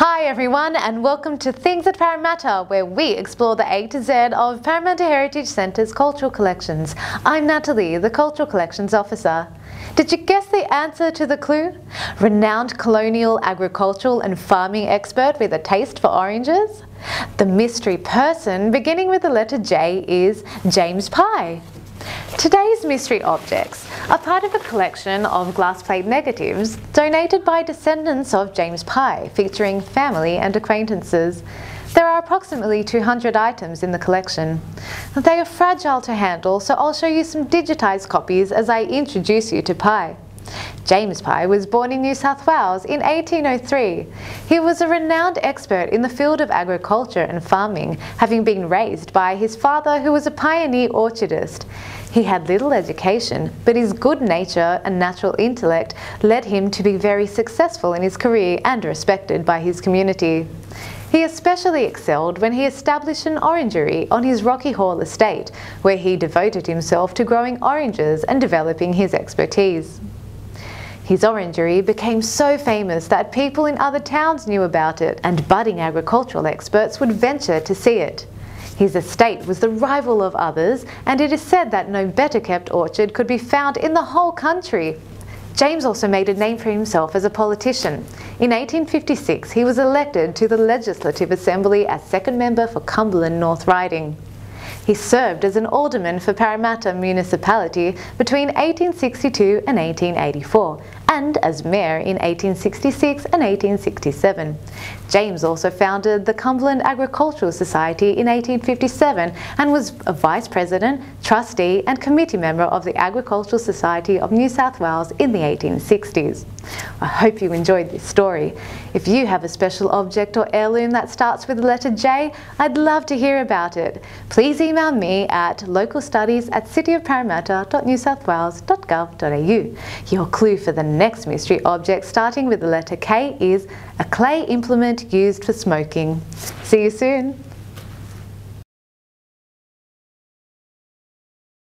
Hi everyone and welcome to Things at Parramatta where we explore the A to Z of Parramatta Heritage Centre's cultural collections. I'm Natalie, the Cultural Collections Officer. Did you guess the answer to the clue? Renowned colonial agricultural and farming expert with a taste for oranges? The mystery person beginning with the letter J is James Pye. Today's mystery objects are part of a collection of glass plate negatives donated by descendants of James Pye, featuring family and acquaintances. There are approximately 200 items in the collection. They are fragile to handle, so I'll show you some digitised copies as I introduce you to Pye. James Pye was born in New South Wales in 1803. He was a renowned expert in the field of agriculture and farming, having been raised by his father who was a pioneer orchardist. He had little education, but his good nature and natural intellect led him to be very successful in his career and respected by his community. He especially excelled when he established an orangery on his Rocky Hall estate, where he devoted himself to growing oranges and developing his expertise. His orangery became so famous that people in other towns knew about it, and budding agricultural experts would venture to see it. His estate was the rival of others, and it is said that no better kept orchard could be found in the whole country. James also made a name for himself as a politician. In 1856, he was elected to the Legislative Assembly as second member for Cumberland North Riding. He served as an alderman for Parramatta Municipality between 1862 and 1884 and as mayor in 1866 and 1867. James also founded the Cumberland Agricultural Society in 1857 and was a vice president, trustee and committee member of the Agricultural Society of New South Wales in the 1860s. I hope you enjoyed this story. If you have a special object or heirloom that starts with the letter J, I'd love to hear about it. Please email me at localstudies at cityofparramatta.newsouthwales.gov.au. Your clue for the next mystery object starting with the letter K is a clay implement used for smoking. See you soon.